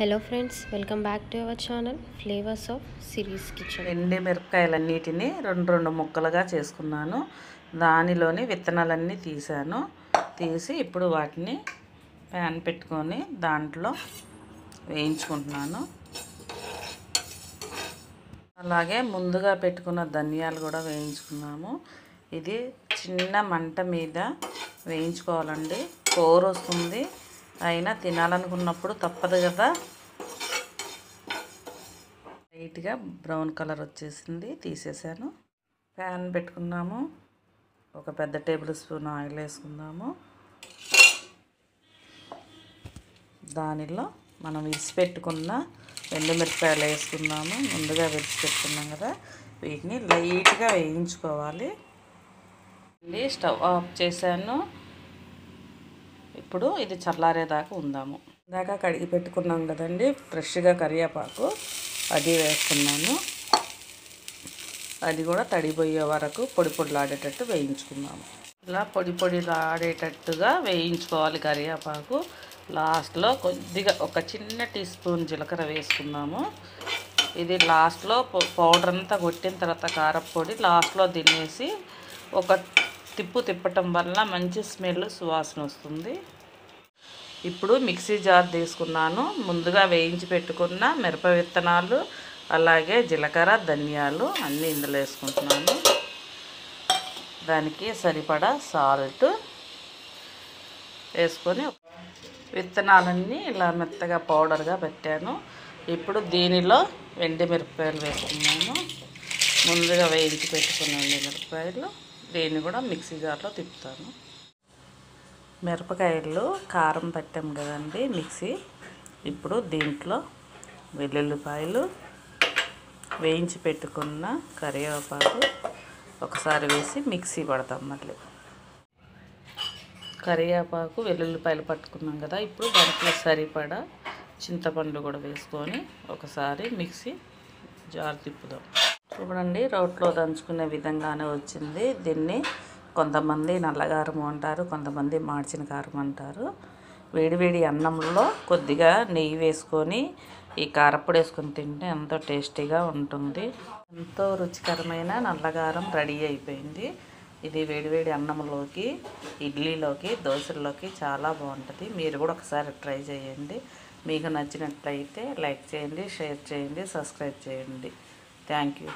Hello friends welcome back to our channel flavours of series kitchen ఎండి మిరపకాయలన్నిటిని రెండు రెండు ముక్కలుగా చేసుకున్నాను. దానిలోని విత్తనాలన్నీ తీసాను. తీసి ఇప్పుడు వాటిని ప్యాన్ పెట్టుకొని దాంట్లో వేయించుకుంటున్నాను. అలాగే ముందుగా పెట్టుకున్న ధనియాలు కూడా వేయించుకున్నాము. ఇది చిన్న మంట మీద వేయించుకోవాలండి. కూర వస్తుంది. అయినా తినాలనుకున్నప్పుడు తప్పదు కదా. లైట్గా బ్రౌన్ కలర్ వచ్చేసింది తీసేసాను. ప్యాన్ పెట్టుకున్నాము. ఒక పెద్ద టేబుల్ స్పూన్ ఆయిల్ వేసుకుందాము. దానిలో మనం విడిచిపెట్టుకున్న ఎండుమిరపకాయలు వేసుకున్నాము ముందుగా విడిచిపెట్టుకున్నాం కదా. వీటిని లైట్గా వేయించుకోవాలి. స్టవ్ ఆఫ్ చేశాను. ఇప్పుడు ఇది చల్లారేదాకా ఉందాము. ఇందాక కడిగి పెట్టుకున్నాం కదండి ఫ్రెష్గా కరివేపాకు అది వేసుకున్నాను అది కూడా తడిపోయే వరకు పొడి పొడిలాడేటట్టు వేయించుకున్నాము ఇలా పొడి పొడిలాడేటట్టుగా వేయించుకోవాలి కరివేపాకు. లాస్ట్లో కొద్దిగా ఒక చిన్న టీ స్పూన్ జీలకర్ర వేసుకున్నాము ఇది లాస్ట్లో పౌడర్ అంతా కొట్టిన తర్వాత కారపొడి లాస్ట్లో తినేసి ఒక తిప్పు తిప్పటం వల్ల మంచి స్మెల్ సువాసన వస్తుంది. ఇప్పుడు మిక్సీ జార్ తీసుకున్నాను. ముందుగా వేయించి పెట్టుకున్న మిరప విత్తనాలు అలాగే జీలకర్ర ధనియాలు అన్నీ ఇందులో వేసుకుంటున్నాను. దానికి సరిపడా సాల్ట్ వేసుకొని విత్తనాలన్నీ ఇలా మెత్తగా పౌడర్గా పెట్టాను. ఇప్పుడు దీనిలో వెండి మిరపకాయలు వేసుకున్నాను. ముందుగా వేయించి పెట్టుకున్న వెండి మిరపకాయలు దీన్ని కూడా మిక్సీ జార్లో తిప్పుతాను. మిరపకాయల్లో కారం పెట్టాం కదండి మిక్సీ. ఇప్పుడు దీంట్లో వెల్లుల్లిపాయలు వేయించి పెట్టుకున్న కరివేపాకు ఒకసారి వేసి మిక్సీ పడతాం మళ్ళీ. కరివేపాకు వెల్లుల్లిపాయలు పట్టుకున్నాం కదా ఇప్పుడు దాంట్లో సరిపడా చింతపండు కూడా వేసుకొని ఒకసారి మిక్సీ జారు తిప్పుదాం. చూడండి రోట్లో దంచుకునే విధంగానే వచ్చింది. దీన్ని కొంతమంది నల్లగారం అంటారు కొంతమంది మార్చిన కారం అంటారు. వేడివేడి అన్నంలో కొద్దిగా నెయ్యి వేసుకొని ఈ కారప్పుడు వేసుకొని తింటే ఎంతో టేస్టీగా ఉంటుంది. ఎంతో రుచికరమైన నల్లగారం రెడీ అయిపోయింది. ఇది వేడివేడి అన్నంలోకి ఇడ్లీలోకి దోశల్లోకి చాలా బాగుంటుంది. మీరు కూడా ఒకసారి ట్రై చేయండి. మీకు నచ్చినట్లయితే లైక్ చేయండి షేర్ చేయండి సబ్స్క్రైబ్ చేయండి. Thank you.